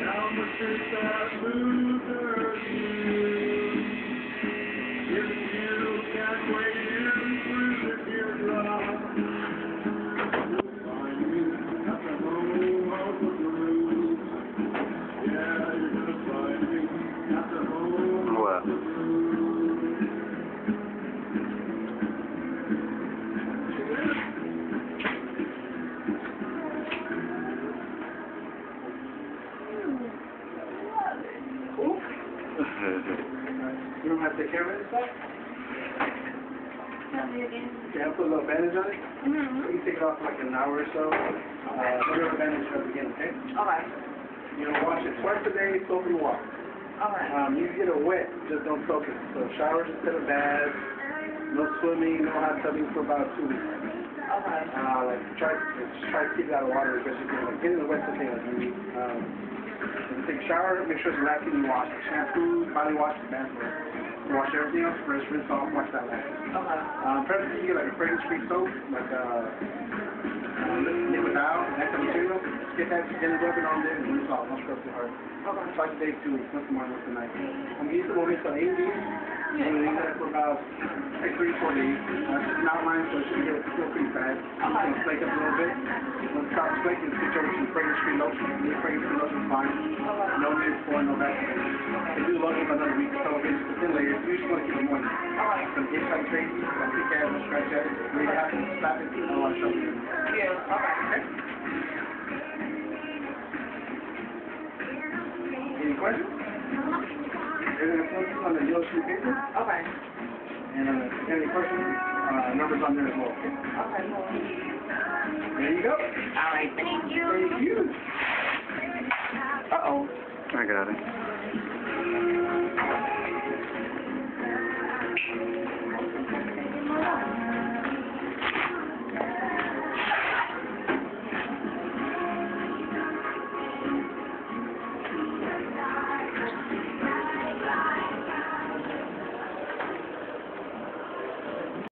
Down the streets that moves You don't have to take care of it and stuff? Tell me again. Okay, I'll put a little bandage on it. Mm-hmm. You can take it off for like an hour or so. Uh, put a little bandage up again, okay? Okay. You know, wash it twice a day, soap and water. Okay. Um, you get it wet, just don't soak it. So showers instead of baths, no swimming, no hot tubbing for about two weeks. Okay. Uh, like try, try to keep it out of water, especially if you're like getting the wet okay. Like you, um, you take a shower, make sure it's thing you wash. Shampoo, body wash, and bath. Wash everything else first, rinse off, wash that last. Okay. Um, preferably you get like a fragrance-free soap, like uh, liquid out, that kind of material. Get that, rub it on there and rinse off. Don't scrub too hard. Okay. Twice a day, two weeks, once a morning, once a night. I'm used to only for eight weeks. I'm going to leave that for about like three, four days. Uh, it's an outline, so it should get feel pretty fast. It's going to flake up a little bit. When it starts flaking, switch over to fragrance-free lotion. The lotion is fine. No need for no vaseline. They do lotion for another week, so if it's within layers, you just want to keep it moist. Okay. From itch like crazy, don't pick scratch at it. When you have to slap it, I want to show you. Yeah. Okay. Any questions? There's an influence on the yellow sheet paper, Okay. and uh, any questions, uh, numbers on there as well. okay? Okay. There you go. All right. Thank you. Thank you. Uh oh. I got it.